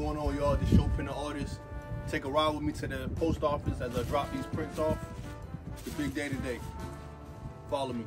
going on, y'all? This ShowPen the artist. Take a ride with me to the post office as I drop these prints off. The big day today. Follow me.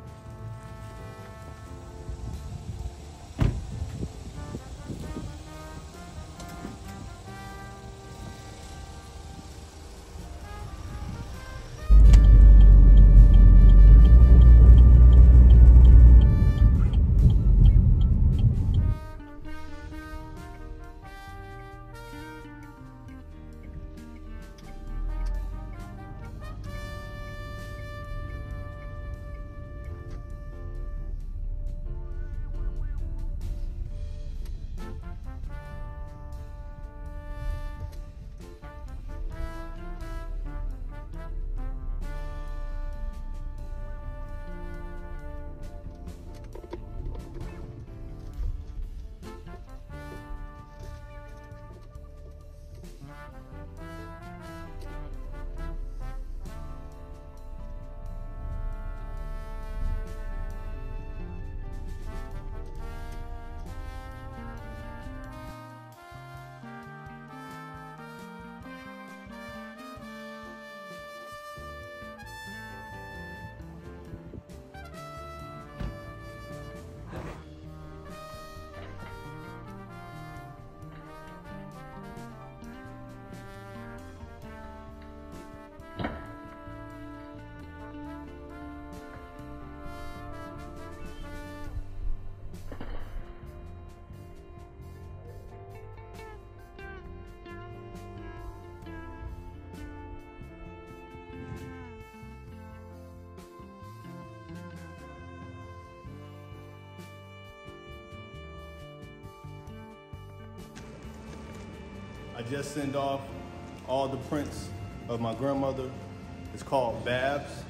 I just sent off all the prints of my grandmother. It's called Babs.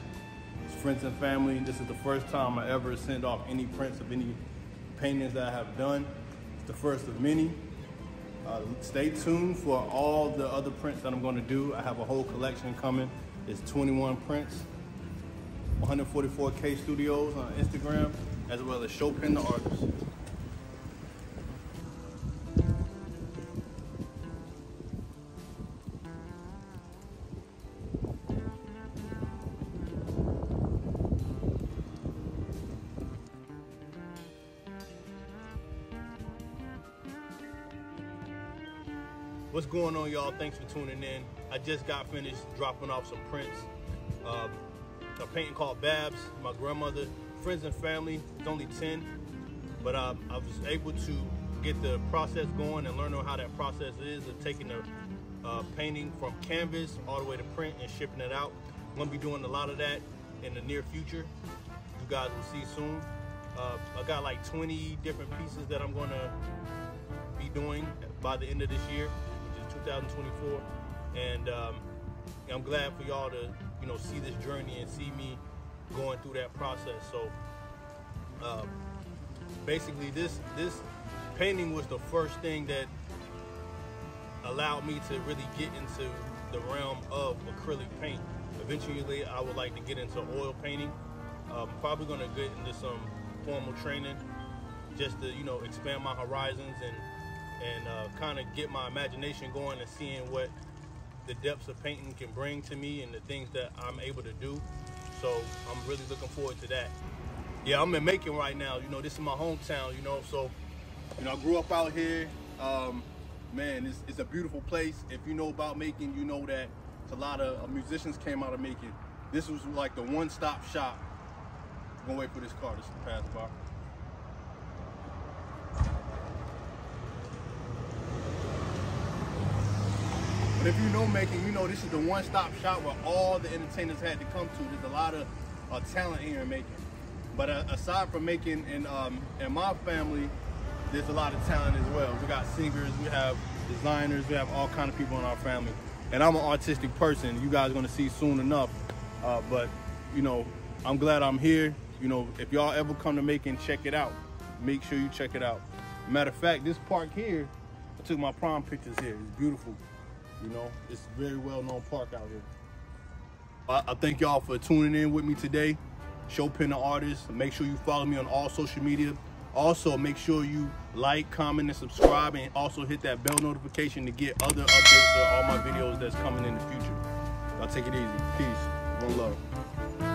It's friends and family. This is the first time I ever sent off any prints of any paintings that I have done. It's the first of many. Uh, stay tuned for all the other prints that I'm going to do. I have a whole collection coming. It's 21 prints, 144K Studios on Instagram, as well as ShowPen the Artist. What's going on, y'all? Thanks for tuning in. I just got finished dropping off some prints. Um, a painting called Babs, my grandmother, friends and family. It's only 10, but um, I was able to get the process going and learn on how that process is of taking the uh, painting from canvas all the way to print and shipping it out. I'm gonna be doing a lot of that in the near future. You guys will see soon. Uh, I got like 20 different pieces that I'm gonna be doing by the end of this year. 2024, and um, I'm glad for y'all to you know see this journey and see me going through that process. So uh, basically, this this painting was the first thing that allowed me to really get into the realm of acrylic paint. Eventually, I would like to get into oil painting. I'm probably going to get into some formal training just to you know expand my horizons and and uh, kind of get my imagination going and seeing what the depths of painting can bring to me and the things that I'm able to do. So I'm really looking forward to that. Yeah, I'm in Macon right now. You know, this is my hometown, you know, so, you know, I grew up out here. Um, man, it's, it's, a beautiful place. If you know about Macon, you know that a lot of uh, musicians came out of Macon. This was like the one-stop shop. I'm gonna wait for this car to pass by. But if you know Macon, you know this is the one-stop shop where all the entertainers had to come to. There's a lot of uh, talent here in Macon. But uh, aside from Macon and um, and my family, there's a lot of talent as well. We got singers, we have designers, we have all kind of people in our family. And I'm an artistic person. You guys are gonna see soon enough. Uh, but you know, I'm glad I'm here. You know, if y'all ever come to Macon, check it out. Make sure you check it out. Matter of fact, this park here, I took my prom pictures here. It's beautiful. You know, it's a very well-known park out here. I, I thank y'all for tuning in with me today. ShowPen the artist. Make sure you follow me on all social media. Also, make sure you like, comment, and subscribe, and also hit that bell notification to get other updates of all my videos that's coming in the future. Y'all take it easy. Peace. One love.